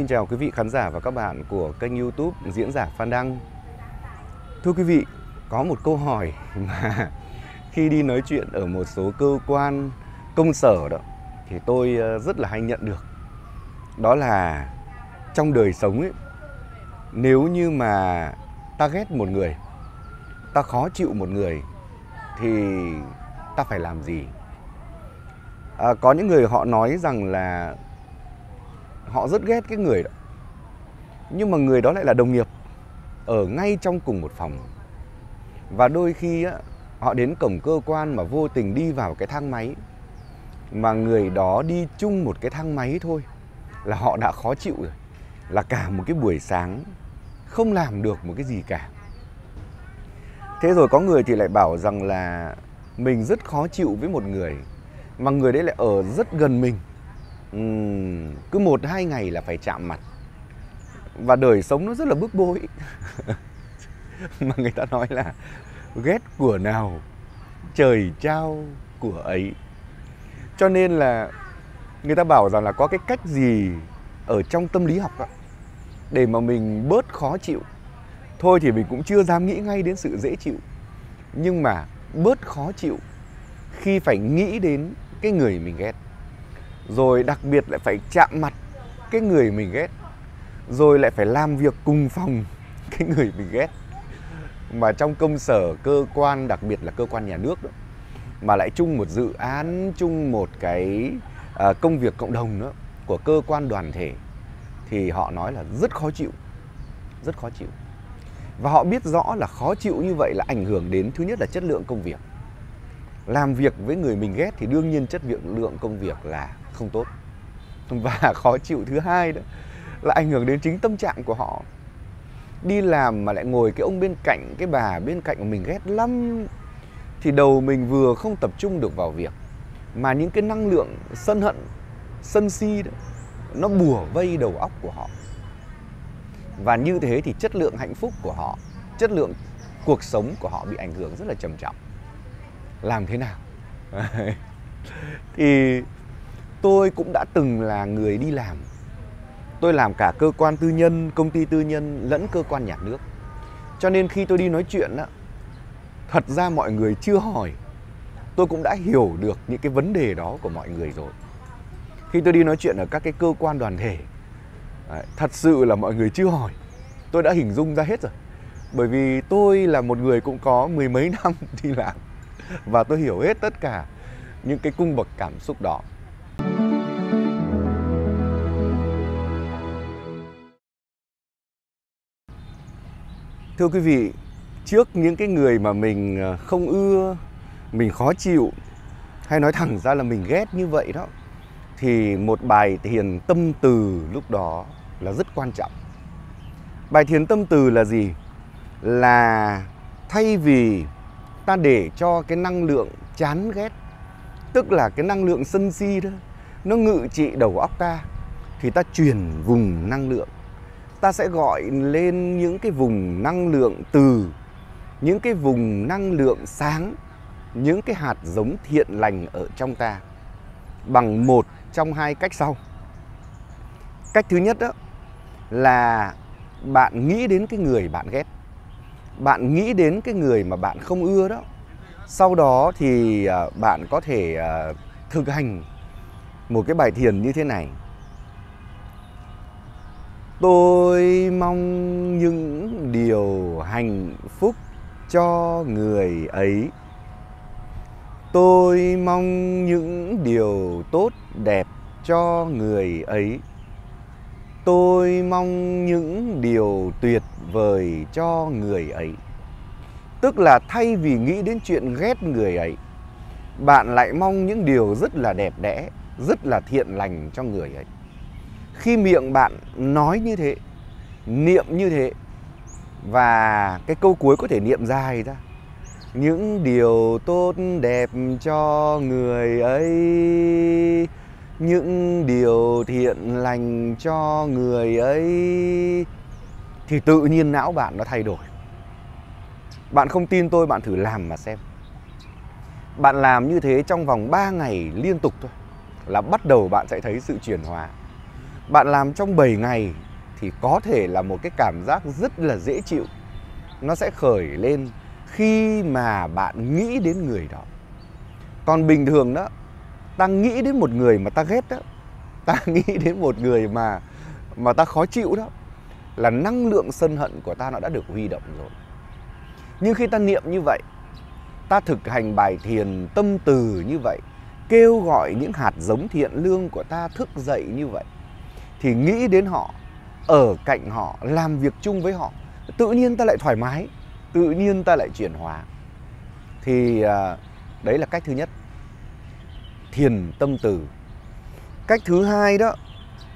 Xin chào quý vị khán giả và các bạn của kênh youtube Diễn giả Phan Đăng Thưa quý vị, có một câu hỏi mà khi đi nói chuyện ở một số cơ quan công sở đó Thì tôi ờ, rất là hay nhận được Đó là trong đời sống ấy Nếu như mà ta ghét một người Ta khó chịu một người Thì ta phải làm gì? À, có những người họ nói rằng là họ rất ghét cái người đó. Nhưng mà người đó lại là đồng nghiệp ở ngay trong cùng một phòng. Và đôi khi á, họ đến cổng cơ quan mà vô tình đi vào cái thang máy. Mà người đó đi chung một cái thang máy thôi là họ đã khó chịu rồi. Là cả một cái buổi sáng không làm được một cái gì cả. Thế rồi có người thì lại bảo rằng là mình rất khó chịu với một người mà người đấy lại ở rất gần mình. Uhm, cứ một hai ngày là phải chạm mặt. Và đời sống nó rất là bức bối. Mà người ta nói là ghét của nào trời trao của ấy. Cho nên là người ta bảo rằng là có cái cách gì ở trong tâm lý học đó, để mà mình bớt khó chịu. Thôi thì mình cũng chưa dám nghĩ ngay đến sự dễ chịu. Nhưng mà bớt khó chịu khi phải nghĩ đến cái người mình ghét rồi đặc biệt lại phải chạm mặt cái người mình ghét. Rồi lại phải làm việc cùng phòng cái người mình ghét. Mà trong công sở cơ quan đặc biệt là cơ quan nhà nước đó mà lại chung một dự án chung một cái à, công việc cộng đồng nữa của cơ quan đoàn thể thì họ nói là rất khó chịu rất khó chịu. Và họ biết rõ là khó chịu như vậy là ảnh hưởng đến thứ nhất là chất lượng công việc làm việc với người mình ghét thì đương nhiên chất lượng công việc là không tốt. Và khó chịu thứ hai đó là ảnh hưởng đến chính tâm trạng của họ. Đi làm mà lại ngồi cái ông bên cạnh, cái bà bên cạnh của mình ghét lắm thì đầu mình vừa không tập trung được vào việc, mà những cái năng lượng sân hận, sân si đó, nó bùa vây đầu óc của họ. Và như thế thì chất lượng hạnh phúc của họ, chất lượng cuộc sống của họ bị ảnh hưởng rất là trầm trọng làm thế nào? Thì tôi cũng đã từng là người đi làm. Tôi làm cả cơ quan tư nhân, công ty tư nhân lẫn cơ quan nhà nước. Cho nên khi tôi đi nói chuyện á, thật ra mọi người chưa hỏi. Tôi cũng đã hiểu được những cái vấn đề đó của mọi người rồi. Khi tôi đi nói chuyện ở các cái cơ quan đoàn thể thật sự là mọi người chưa hỏi. Tôi đã hình dung ra hết rồi. Bởi vì tôi là một người cũng có mười mấy năm đi làm. và tôi hiểu hết tất cả những cái cung bậc cảm xúc đó Thưa quý vị, trước những cái người mà mình ờ, không ưa, mình khó chịu hay nói thẳng ra là mình ghét như vậy đó thì một bài thiền tâm từ lúc đó là rất quan trọng. Bài thiền tâm từ là gì? Là thay vì ta để cho cái năng lượng chán ghét, tức là cái năng lượng sân si đó, nó ngự trị đầu óc ta, thì ta chuyển vùng năng lượng. Ta sẽ gọi lên những cái vùng năng lượng từ, những cái vùng năng lượng sáng, những cái hạt giống thiện lành ở trong ta, bằng một trong hai cách sau. Cách thứ nhất đó là bạn nghĩ đến cái người bạn ghét bạn nghĩ đến cái người mà bạn không ưa đó, sau đó thì à, bạn có thể à, thực hành một cái bài thiền như thế này. Tôi mong những điều hạnh phúc cho người ấy. Tôi mong những điều tốt đẹp cho người ấy tôi mong những điều tuyệt vời cho người ấy. Tức là thay vì nghĩ đến chuyện ghét người ấy, bạn lại mong những điều rất là đẹp đẽ, rất là thiện lành cho người ấy. Khi miệng bạn nói như thế, niệm như thế, và cái câu cuối có thể niệm dài ra, những điều tốt đẹp cho người ấy những điều thiện lành cho người ấy thì tự nhiên não bạn nó thay đổi. Bạn không tin tôi, bạn thử làm mà xem. Bạn làm như thế trong vòng 3 ngày liên tục thôi là bắt đầu bạn sẽ thấy sự chuyển hóa. Bạn làm trong 7 ngày thì có thể là một cái cảm giác rất là dễ chịu. Nó sẽ khởi lên khi mà bạn nghĩ đến người đó. Còn bình thường đó ta nghĩ đến một người mà ta ghét đó. Ta nghĩ đến một người mà mà ta khó chịu đó. Là năng lượng sân hận của ta nó đã được huy động rồi. Nhưng khi ta niệm như vậy, ta thực hành bài thiền tâm từ như vậy, kêu gọi những hạt giống thiện lương của ta thức dậy như vậy, thì nghĩ đến họ, ở cạnh họ, làm việc chung với họ, tự nhiên ta lại thoải mái, tự nhiên ta lại chuyển hóa. Thì à, đấy là cách thứ nhất thiền tâm từ. Cách thứ hai đó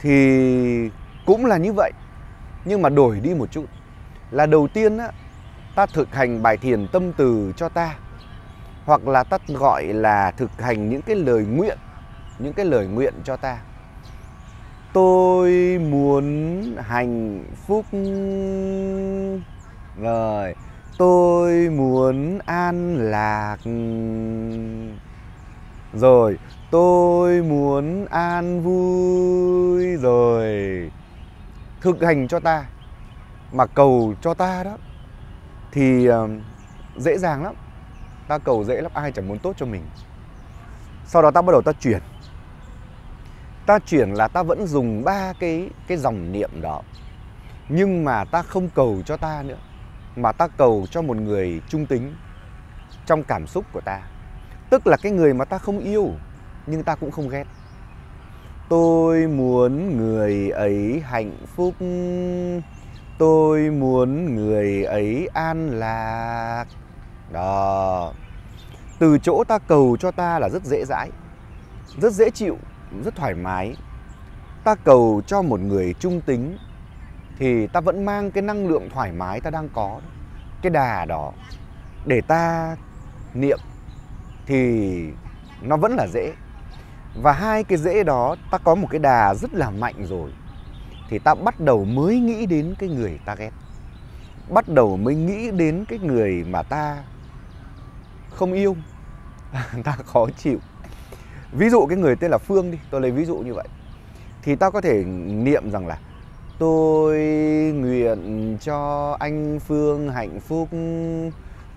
thì cũng là như vậy, nhưng mà đổi đi một chút. Là đầu tiên á, ta thực hành bài thiền tâm từ cho ta, hoặc là ta gọi là thực hành những cái lời nguyện, những cái lời nguyện cho ta. Tôi muốn hạnh phúc. Rồi, tôi muốn an lạc rồi tôi muốn an vui. Rồi thực hành cho ta mà cầu cho ta đó thì uh, dễ dàng lắm. Ta cầu dễ lắm ai chẳng muốn tốt cho mình. Sau đó ta bắt đầu ta chuyển. Ta chuyển là ta vẫn dùng ba cái cái dòng niệm đó. Nhưng mà ta không cầu cho ta nữa mà ta cầu cho một người trung tính trong cảm xúc của ta tức là cái người mà ta không yêu, nhưng ta cũng không ghét. Tôi muốn người ấy hạnh phúc. Tôi muốn người ấy an lạc. Đó. Từ chỗ ta cầu cho ta là rất dễ dãi, rất dễ chịu, rất thoải mái. Ta cầu cho một người trung tính thì ta vẫn mang cái năng lượng thoải mái ta đang có. Cái đà đó để ta niệm thì nó vẫn là dễ. Và hai cái dễ đó, ta có một cái đà rất là mạnh rồi. Thì ta bắt đầu mới nghĩ đến cái người ta ghét. Bắt đầu mới nghĩ đến cái người mà ta không yêu, ta khó chịu. Ví dụ cái người tên là phương đi, tôi lấy ví dụ như vậy. Thì ta có thể niệm rằng là, tôi nguyện cho anh phương hạnh phúc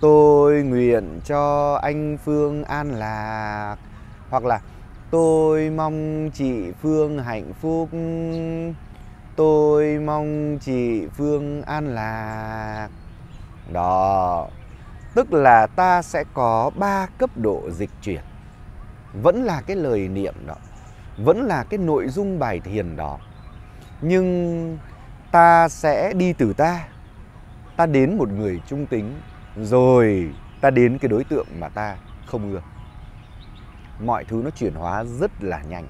tôi nguyện cho anh phương an lạc, hoặc là tôi mong chị phương hạnh phúc. Tôi mong chị phương an lạc. Đó, tức là ta sẽ có ba cấp độ dịch chuyển. Vẫn là cái lời niệm đó, vẫn là cái nội dung bài thiền đó, nhưng ta sẽ đi từ ta. Ta đến một người trung tính rồi, ta đến cái đối tượng mà ta không ưa. Mọi thứ nó chuyển hóa rất là nhanh.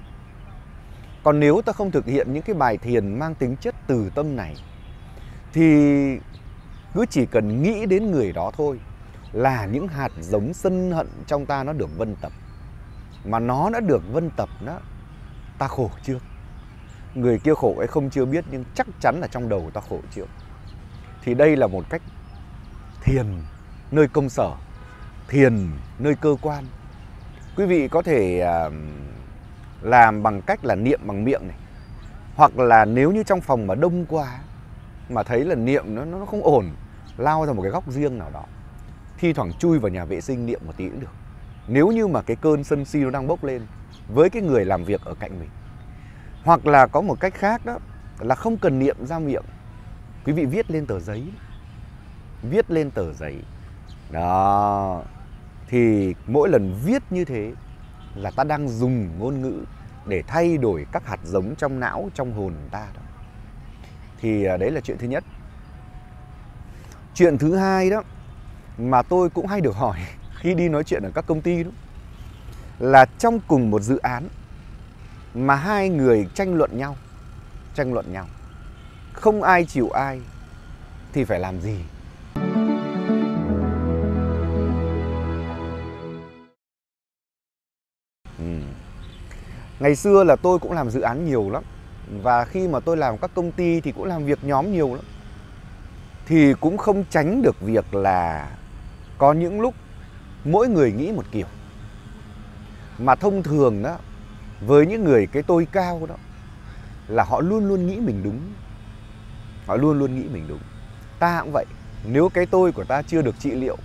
Còn nếu ta không thực hiện những cái bài thiền mang tính chất từ tâm này, thì cứ chỉ cần nghĩ đến người đó thôi là những hạt giống sân hận trong ta nó được vân tập. Mà nó đã được vân tập đó, ta khổ chưa? Người kia khổ hay không chưa biết, nhưng chắc chắn là trong đầu ta khổ chưa? Thì đây là một cách thiền nơi công sở, thiền nơi cơ quan. Quý vị có thể à, làm bằng cách là niệm bằng miệng này. Hoặc là nếu như trong phòng mà đông quá, mà thấy là niệm nó nó không ổn, lao ra một cái góc riêng nào đó, thi thoảng chui vào nhà vệ sinh niệm một tí cũng được. Nếu như mà cái cơn sân si nó đang bốc lên với cái người làm việc ở cạnh mình. Hoặc là có một cách khác đó, là không cần niệm ra miệng. Quý vị viết lên tờ giấy. Viết lên tờ giấy đó. Thì mỗi lần viết như thế là ta đang dùng ngôn ngữ để thay đổi các hạt giống trong não, trong hồn ta đó. Thì à, đấy là chuyện thứ nhất. Chuyện thứ hai đó mà tôi cũng hay được hỏi khi đi nói chuyện ở các công ty đó là trong cùng một dự án mà hai người tranh luận nhau, tranh luận nhau, không ai chịu ai thì phải làm gì? Ngày xưa là tôi cũng làm dự án nhiều lắm. Và khi mà tôi làm các công ty thì cũng làm việc nhóm nhiều lắm. Thì cũng không tránh được việc là có những lúc mỗi người nghĩ một kiểu. Mà thông thường đó, với những người cái tôi cao đó, là họ luôn luôn nghĩ mình đúng. Họ luôn luôn nghĩ mình đúng. Ta cũng vậy. Nếu cái tôi của ta chưa được trị liệu,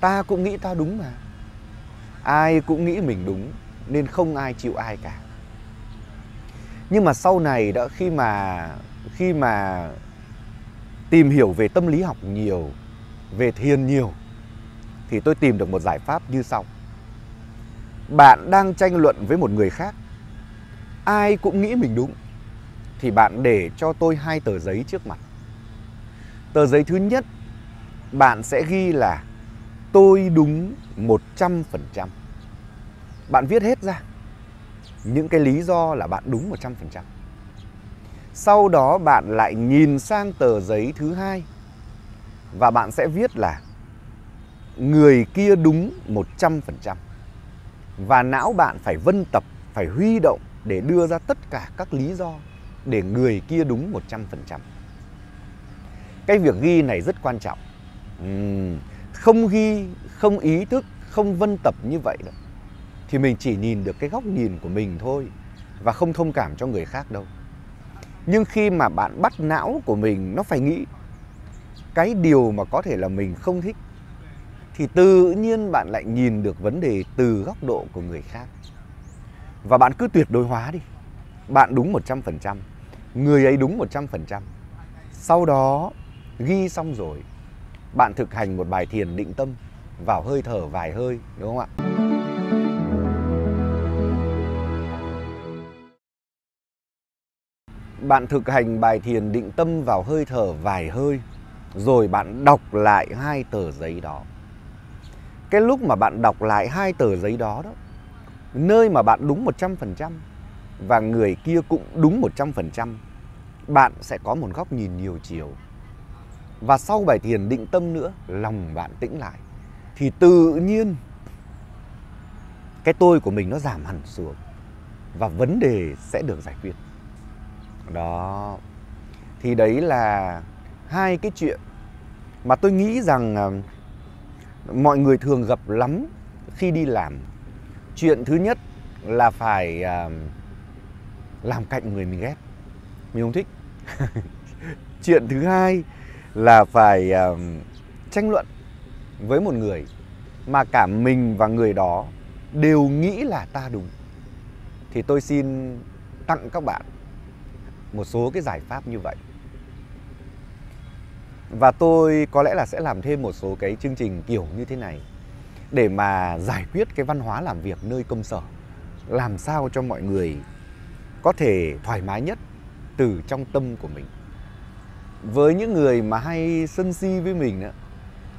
ta cũng nghĩ ta đúng mà. Ai cũng nghĩ mình đúng nên không ai chịu ai cả. Nhưng mà sau này đó khi mà khi mà tìm hiểu về tâm lý học nhiều, về thiền nhiều, thì tôi tìm được một giải pháp như sau. Bạn đang tranh luận với một người khác, ai cũng nghĩ mình đúng, thì bạn để cho tôi hai tờ giấy trước mặt. Tờ giấy thứ nhất, bạn sẽ ghi là, tôi đúng 100%. Bạn viết hết ra những cái lý do là bạn đúng 100%. Sau đó bạn lại nhìn sang tờ giấy thứ hai và bạn sẽ viết là người kia đúng 100%. Và não bạn phải vân tập, phải huy động để đưa ra tất cả các lý do để người kia đúng 100%. Cái việc ghi này rất quan trọng. Uhm, không ghi, không ý thức, không vân tập như vậy đâu thì mình chỉ nhìn được cái góc nhìn của mình thôi và không thông cảm cho người khác đâu. Nhưng khi mà bạn bắt não của mình nó phải nghĩ cái điều mà có thể là mình không thích thì tự nhiên bạn lại nhìn được vấn đề từ góc độ của người khác. Và bạn cứ tuyệt đối hóa đi. Bạn đúng 100%, người ấy đúng 100%. Sau đó ghi xong rồi, bạn thực hành một bài thiền định tâm vào hơi thở vài hơi, đúng không ạ? Bạn thực hành bài thiền định tâm vào hơi thở vài hơi, rồi bạn đọc lại hai tờ giấy đó. Cái lúc mà bạn đọc lại hai tờ giấy đó đó, nơi mà bạn đúng 100% và người kia cũng đúng 100%, bạn sẽ có một góc nhìn nhiều chiều. Và sau bài thiền định tâm nữa, lòng bạn tĩnh lại thì tự nhiên cái tôi của mình nó giảm hẳn xuống và vấn đề sẽ được giải quyết. Đó. Thì đấy là hai cái chuyện mà tôi nghĩ rằng ờ, mọi người thường gặp lắm khi đi làm. Chuyện thứ nhất là phải ờ, làm cạnh người mình ghét. Mình không thích. chuyện thứ hai là phải ờ, tranh luận với một người mà cả mình và người đó đều nghĩ là ta đúng. Thì tôi xin tặng các bạn một số cái giải pháp như vậy. Và tôi có lẽ là sẽ làm thêm một số cái chương trình kiểu như thế này để mà giải quyết cái văn hóa làm việc nơi công sở. Làm sao cho mọi người có thể thoải mái nhất từ trong tâm của mình. Với những người mà hay sân si với mình đó,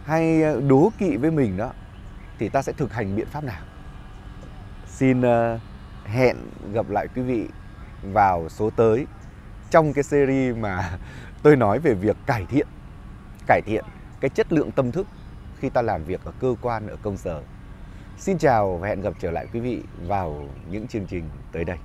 hay đố kỵ với mình đó thì ta sẽ thực hành biện pháp nào? Xin ờ, hẹn gặp lại quý vị vào số tới trong cái series mà tôi nói về việc cải thiện cải thiện cái chất lượng tâm thức khi ta làm việc ở cơ quan, ở công sở. Xin chào và hẹn gặp trở lại quý vị vào những chương trình tới đây.